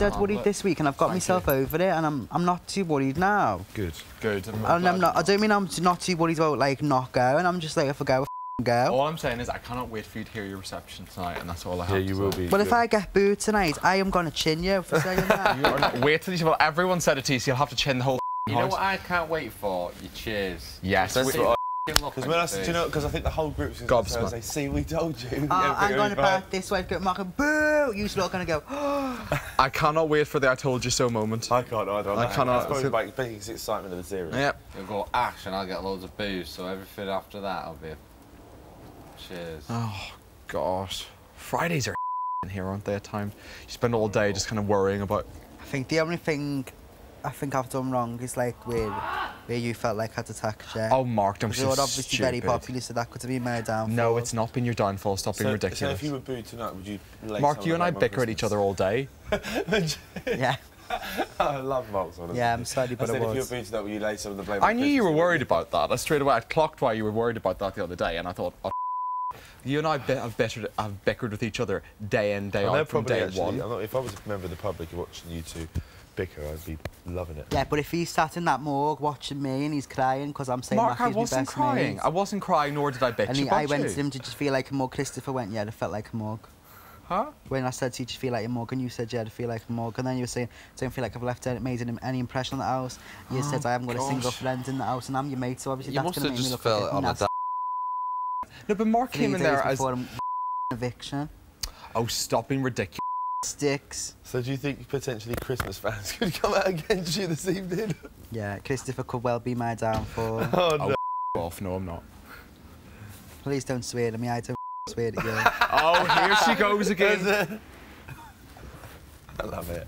dead Oh, worried look. this week, and I've got Thank myself you. over it, and I'm I'm not too worried now. Good. Good. And I'm not. I don't mean I'm not too worried about like not going. I'm just like if I go, I f***ing go. All I'm saying is I cannot wait for you to hear your reception tonight, and that's all I have. Yeah, you to will say. be. Well, if. I get booed tonight, I am gonna chin you for saying that. You are not, wait till you. Well, everyone said it to you, so you'll have to chin the whole. You know what I can't wait for? Your cheers. Yes. Let's we- see what fucking look Because when I said, do you know, because I think the whole group's going Gobsmacked. to say, "See, we told you." Oh, I'm going it to back this way, go Mark, and boo! You lot gonna go. Oh. I cannot wait for the I told you so moment. I can't either. I cannot- That's probably like biggest excitement of the series. Yep. You'll go ash and I'll get loads of booze, so everything after that will be a cheers. Oh God. Fridays are in here, aren't they? At times, you spend all day just kind of worrying about. I think the only thing I think I've done wrong is like where where you felt like I had to tax you. Oh, Mark, don't be You're obviously stupid. very popular, so that could have been my downfall. No, it's not been your downfall. Stop being So, so ridiculous. if you were booed tonight, would you? lay Mark, you and I blame on bicker at each other all day. Yeah, I love Mark's honesty. yeah, I'm sorry, I but I said if you were was. booed tonight, would you lay some of the blame? I knew you were worried about that. I straight away I clocked why you were worried about that the other day, and I thought, oh, you and I have bickered, have bickered with each other day in day out from day actually. one. I'm not, if I was a member of the public watching you two bicker, I'd be loving it. Yeah, but if he's sat in that morgue watching me and he's crying because I'm saying Mark, I Matthew's my wasn't best crying. mate, I wasn't crying, nor did I bitch and he, about I went you. to him, did you feel like a mug? Christopher went, yeah, it felt like a mug. Huh? When I said, did you feel like a mug? And you said, yeah, to feel like a mug. And then you were saying, don't feel like I've left any, made any, any impression on the house. You oh, said, I haven't got a single friend in the house and I'm your mate, so obviously You that's going to have make me look felt like it on a nasty No, but Mark three came in there as, before an eviction. oh, stop being ridiculous. Sticks. So do you think potentially Christmas fans could come out against you this evening? Yeah, Christopher could well be my downfall. oh no. Off, no, I'm not. Please don't swear to me, I don't swear at you. Oh, here she goes again. I love it.